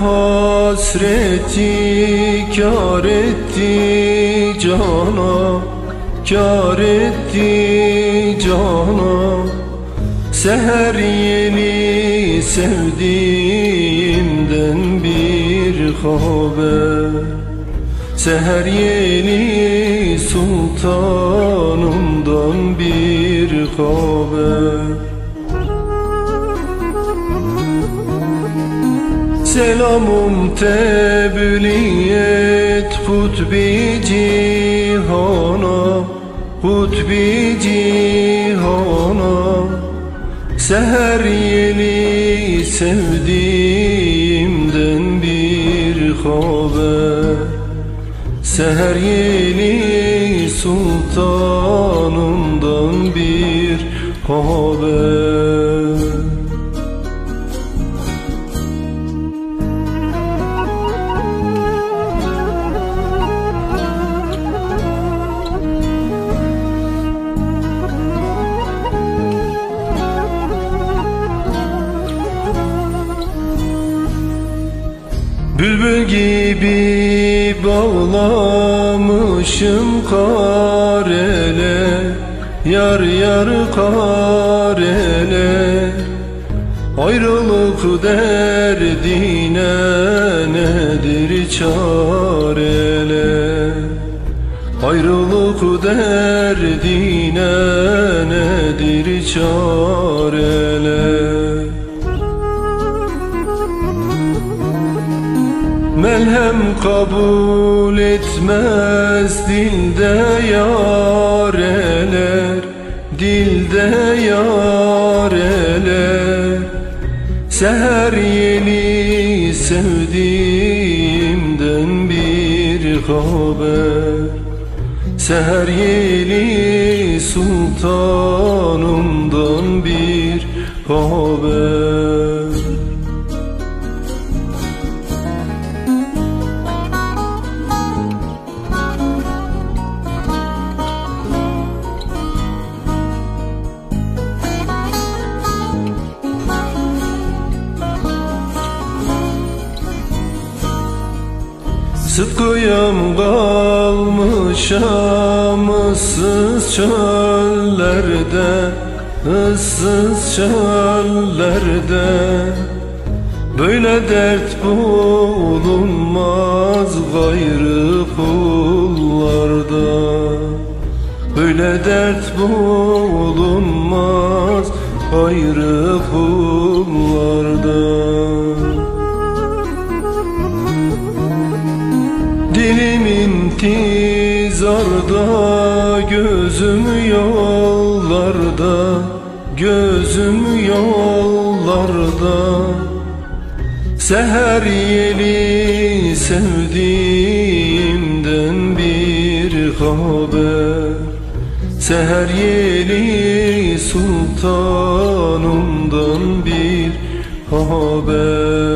Hasreti kar etti cana Kar etti cana. Seher yeni sevdiğimden bir haber. Seher yeni sultanımdan bir haber Selamım tebliğ et hutbi cihana Hutbi cihana. Seher yeni sevdiğimden bir haber. Seher yeni sultanımdan bir haber Bülbül gibi bağlamışım karele Yar yar karele. Ayrılık derdine nedir çarele? Ayrılık derdine nedir çarele Melhem kabul etmez dilde yareler Dilde yareler. Seher yeni sevdiğimden bir haber. Seher yeni sultanımdan bir haber Sıtkıyım kalmışam ıssız çöllerde ıssız çöllerde. Böyle dert bulunmaz gayrı kullarda. Böyle dert bulunmaz gayrı kullarda Dilim intizarda Gözüm yollarda Gözüm yollarda. Seher yeni sevdiğimden bir haber. Seher yeni sultanımdan bir haber